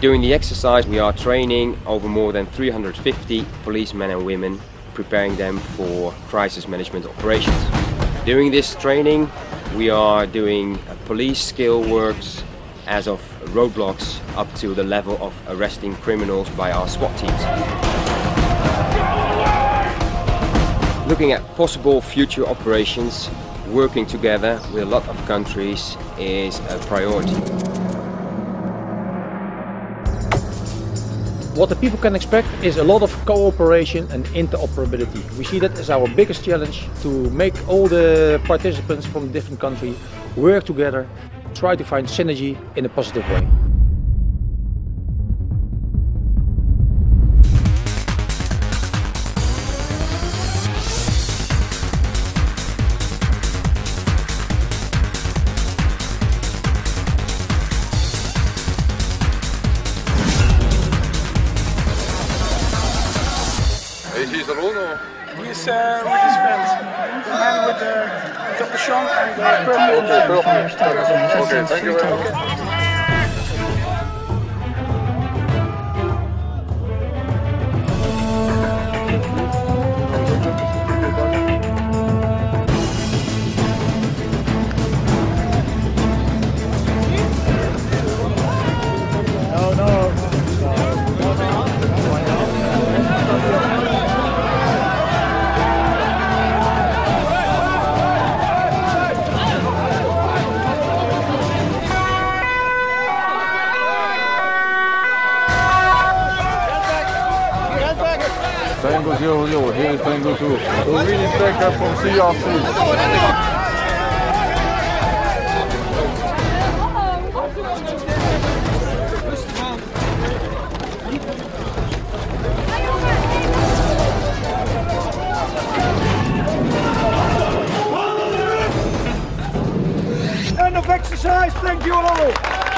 During the exercise we are training over more than 350 policemen and women, preparing them for crisis management operations. During this training we are doing police skill works as of roadblocks up to the level of arresting criminals by our SWAT teams. Looking at possible future operations, working together with a lot of countries is a priority. What the people can expect is a lot of cooperation and interoperability. We see that as our biggest challenge to make all the participants from different countries work together, try to find synergy in a positive way. Is he alone or? He's uh, with his friends. The man with the Dr. Sean and the purple. Okay, perfect. Okay, thank you very much. Tango 00, here is Tango 2. So really take from CRC. End of exercise. Thank you all.